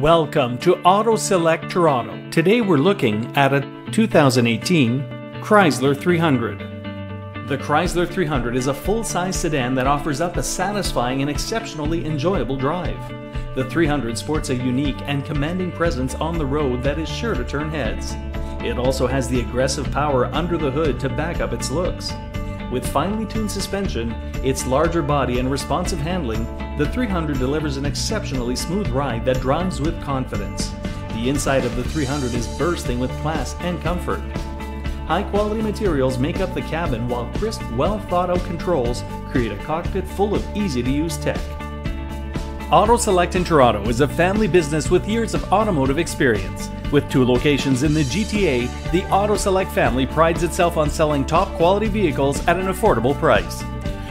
Welcome to Auto Select Toronto. Today we're looking at a 2018 Chrysler 300. The Chrysler 300 is a full-size sedan that offers up a satisfying and exceptionally enjoyable drive. The 300 sports a unique and commanding presence on the road that is sure to turn heads. It also has the aggressive power under the hood to back up its looks. With finely tuned suspension, its larger body and responsive handling, the 300 delivers an exceptionally smooth ride that drives with confidence. The inside of the 300 is bursting with class and comfort. High quality materials make up the cabin while crisp, well thought out controls create a cockpit full of easy to use tech. Auto Select in Toronto is a family business with years of automotive experience. With two locations in the GTA, the Auto Select family prides itself on selling top quality vehicles at an affordable price.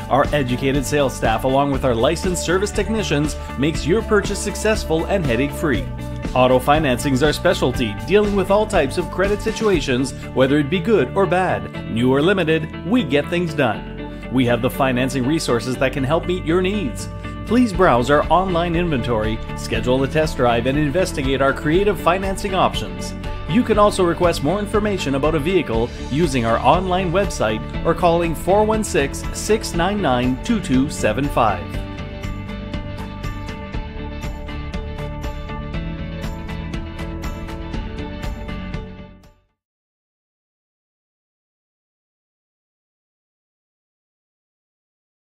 Our educated sales staff, along with our licensed service technicians, makes your purchase successful and headache free. Auto financing is our specialty, dealing with all types of credit situations, whether it be good or bad. New or limited, we get things done. We have the financing resources that can help meet your needs please browse our online inventory, schedule a test drive, and investigate our creative financing options. You can also request more information about a vehicle using our online website or calling 416 699 2275.